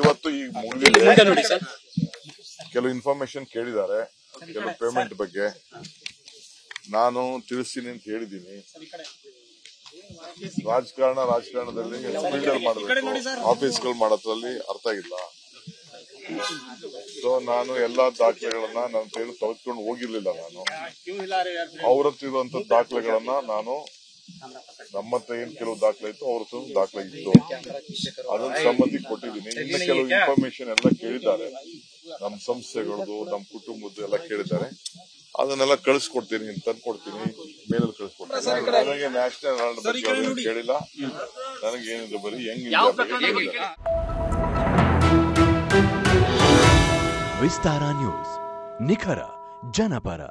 ಇವತ್ತು ಸರ್ ಕೆಲವು ಇನ್ಫಾರ್ಮೇಶನ್ ಕೇಳಿದ್ದಾರೆ. ಕೆಲವು ಪೇಮೆಂಟ್ ಬಗ್ಗೆ. ನಾನು ತಿಳಿಸ್ತೀನಿ ಅಂತ ಹೇಳಿದ್ದೀನಿ. ರಾಜಕಾರಣ ರಾಜಕಾರಣದಲ್ಲಿ ಫೀಲ್ಡಲ್ಲಿ ಮಾಡಬೇಕು. ಆಫೀಸ್ಗಳು ಮಾಡೋದ್ರಲ್ಲಿ ಅರ್ಥ ಇಲ್ಲ ಸೊ ನಾನು ಎಲ್ಲಾ ದಾಖಲೆಗಳನ್ನ ನನ್ನ ಕೈಯಲ್ಲಿ ತೆಗೆದುಕೊಂಡು ಹೋಗಿರ್ಲಿಲ್ಲ ನಾನು. ಅವರತ್ತಿರುವಂತ ದಾಖಲೆಗಳನ್ನ ನಾನು ನಮ್ಮ ಹತ್ರ ಏನ್ ಕೆಲವು ದಾಖಲೆ ಇತ್ತು ಅವ್ರ ಹತ್ರ ದಾಖಲೆ ಇತ್ತು. ಅದನ್ನ ಸಮ್ಮತಿ ಕೊಟ್ಟಿದ್ದೀನಿ. ಇನ್ನು ಕೆಲವು ಇನ್ಫಾರ್ಮೇಶನ್ ಎಲ್ಲ ಕೇಳಿದ್ದಾರೆ. ನಮ್ಮ ಸಂಸ್ಥೆಗಳದ್ದು ನಮ್ಮ ಕುಟುಂಬದ್ದು ಎಲ್ಲ ಕೇಳಿದ್ದಾರೆ. ಅದನ್ನೆಲ್ಲ ಕಳಿಸ್ಕೊಡ್ತೀನಿ ತಂದ್ಕೊಡ್ತೀನಿ. ಮೇಲಲ್ಲಿ ಕಳಿಸ್ಕೊಡ್ತೀನಿ. ನನಗೆ ನ್ಯಾಷನಲ್ ಬಗ್ಗೆ ಕೇಳಿಲ್ಲ. ನನಗೆ ಏನಿದೆ ಬರೀ ಹೆಂಗ್ ವಿಸ್ತಾರ ನ್ಯೂಸ್. ನಿಖರ ಜನಪರ